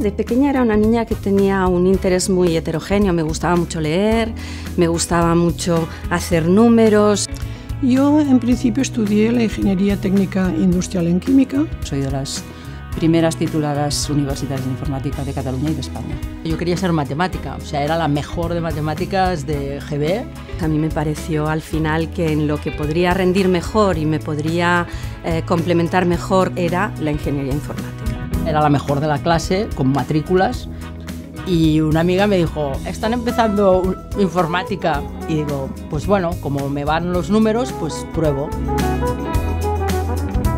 De pequeña era una niña que tenía un interés muy heterogéneo, me gustaba mucho leer, me gustaba mucho hacer números. Yo en principio estudié la Ingeniería Técnica Industrial en Química. Soy de las primeras tituladas universitarias de informática de Cataluña y de España. Yo quería ser matemática, o sea, era la mejor de matemáticas de GB. A mí me pareció al final que en lo que podría rendir mejor y me podría eh, complementar mejor era la ingeniería informática. Era la mejor de la clase, con matrículas, y una amiga me dijo, están empezando informática. Y digo, pues bueno, como me van los números, pues pruebo.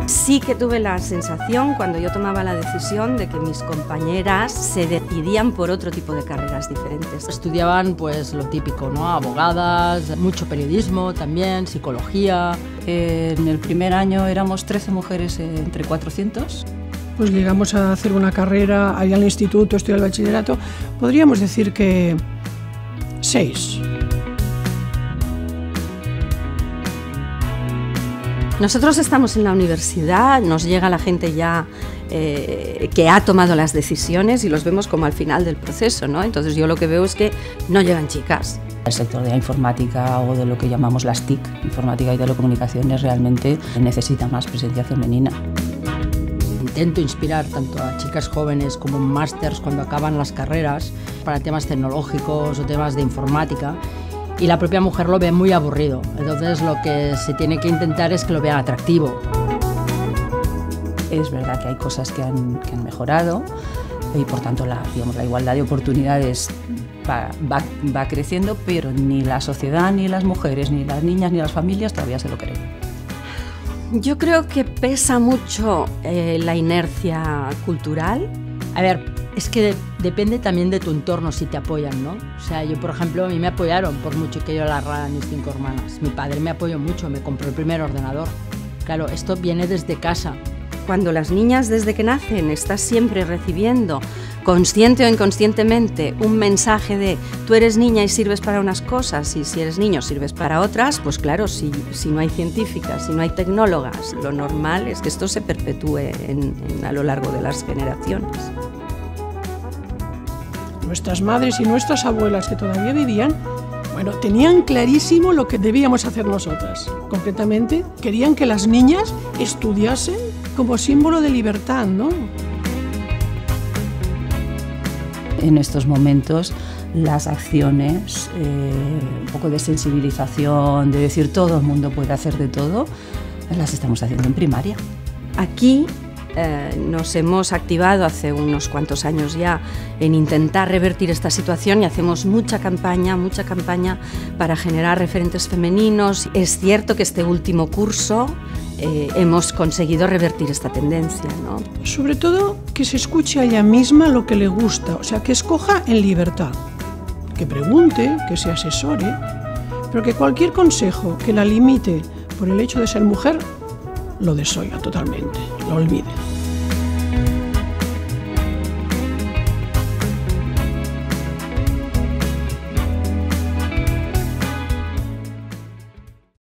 Sí que tuve la sensación cuando yo tomaba la decisión de que mis compañeras se decidían por otro tipo de carreras diferentes. Estudiaban pues lo típico, ¿no? Abogadas, mucho periodismo también, psicología. En el primer año éramos 13 mujeres entre 400 pues llegamos a hacer una carrera, ahí al instituto, estudiar el bachillerato, podríamos decir que seis. Nosotros estamos en la universidad, nos llega la gente ya eh, que ha tomado las decisiones y los vemos como al final del proceso, ¿no? Entonces yo lo que veo es que no llegan chicas. El sector de la informática o de lo que llamamos las TIC, informática y telecomunicaciones, realmente necesita más presencia femenina intento inspirar tanto a chicas jóvenes como másters cuando acaban las carreras para temas tecnológicos o temas de informática y la propia mujer lo ve muy aburrido. Entonces lo que se tiene que intentar es que lo vean atractivo. Es verdad que hay cosas que han, mejorado y por tanto la, igualdad de oportunidades va, va, va creciendo, pero ni la sociedad, ni las mujeres, ni las niñas, ni las familias todavía se lo creen. Yo creo que pesa mucho eh, la inercia cultural. A ver, es que depende también de tu entorno si te apoyan, ¿no? O sea, yo, por ejemplo, a mí me apoyaron por mucho que yo la rara mis cinco hermanas. Mi padre me apoyó mucho, me compró el primer ordenador. Claro, esto viene desde casa. Cuando las niñas desde que nacen estás siempre recibiendo consciente o inconscientemente, un mensaje de tú eres niña y sirves para unas cosas y si eres niño sirves para otras, pues claro, si, no hay científicas, si no hay tecnólogas, lo normal es que esto se perpetúe a lo largo de las generaciones. Nuestras madres y nuestras abuelas que todavía vivían, bueno, tenían clarísimo lo que debíamos hacer nosotras. Concretamente, querían que las niñas estudiasen como símbolo de libertad, ¿no? En estos momentos las acciones, eh, un poco de sensibilización, de decir todo el mundo puede hacer de todo, las estamos haciendo en primaria. Aquí eh, nos hemos activado hace unos cuantos años ya en intentar revertir esta situación y hacemos mucha campaña, mucha campaña para generar referentes femeninos. Es cierto que este último curso eh, hemos conseguido revertir esta tendencia. ¿no? Sobre todo que se escuche a ella misma lo que le gusta, o sea, que escoja en libertad, que pregunte, que se asesore, pero que cualquier consejo que la limite por el hecho de ser mujer, lo desoiga totalmente, lo olvide.